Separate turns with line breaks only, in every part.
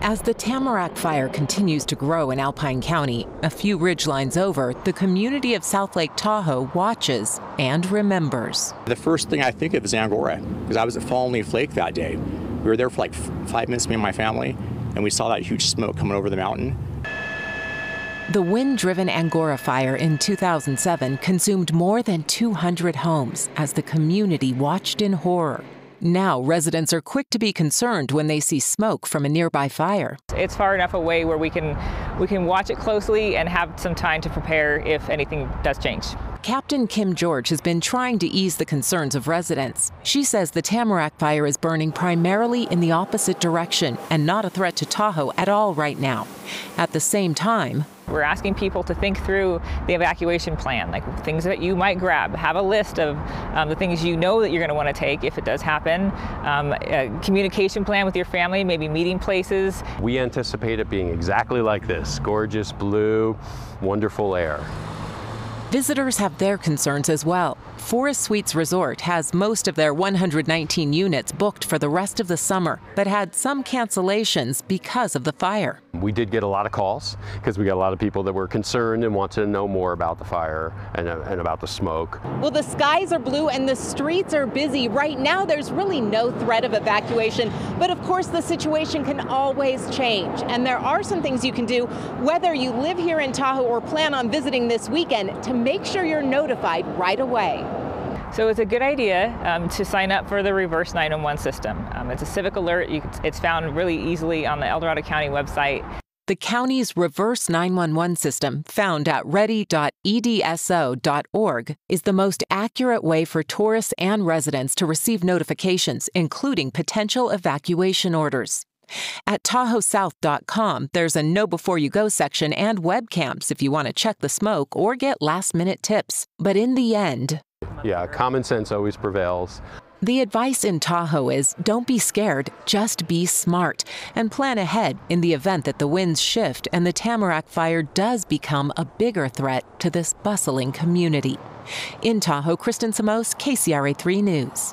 As the Tamarack fire continues to grow in Alpine County, a few ridgelines over, the community of South Lake Tahoe watches and remembers.
The first thing I think of is Angora, because I was at Fallen Leaf Lake that day. We were there for like five minutes, me and my family, and we saw that huge smoke coming over the mountain.
The wind driven Angora fire in 2007 consumed more than 200 homes as the community watched in horror. Now, residents are quick to be concerned when they see smoke from a nearby fire.
It's far enough away where we can we can watch it closely and have some time to prepare if anything does change.
Captain Kim George has been trying to ease the concerns of residents. She says the Tamarack fire is burning primarily in the opposite direction and not a threat to Tahoe at all right now. At the same time,
we're asking people to think through the evacuation plan, like things that you might grab. Have a list of um, the things you know that you're going to want to take if it does happen. Um, a communication plan with your family, maybe meeting places.
We anticipate it being exactly like this gorgeous blue, wonderful air.
Visitors have their concerns as well. Forest Suites Resort has most of their 119 units booked for the rest of the summer, but had some cancellations because of the fire.
We did get a lot of calls because we got a lot of people that were concerned and wanted to know more about the fire and, uh, and about the smoke.
Well, the skies are blue and the streets are busy. Right now, there's really no threat of evacuation, but of course, the situation can always change. And there are some things you can do, whether you live here in Tahoe or plan on visiting this weekend, to make sure you're notified right away.
So it's a good idea um, to sign up for the reverse 911 system. Um, it's a civic alert. Can, it's found really easily on the El Dorado County website.
The county's reverse 911 system, found at ready.edso.org, is the most accurate way for tourists and residents to receive notifications, including potential evacuation orders. At TahoeSouth.com, there's a Know Before You Go section and webcams if you want to check the smoke or get last minute tips. But in the end,
yeah, common sense always prevails.
The advice in Tahoe is don't be scared, just be smart, and plan ahead in the event that the winds shift and the Tamarack fire does become a bigger threat to this bustling community. In Tahoe, Kristen Samos, KCRA 3 News.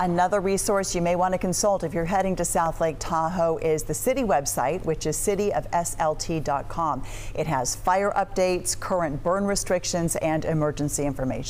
Another resource you may want to consult if you're heading to South Lake Tahoe is the city website, which is cityofslt.com. It has fire updates, current burn restrictions, and emergency information.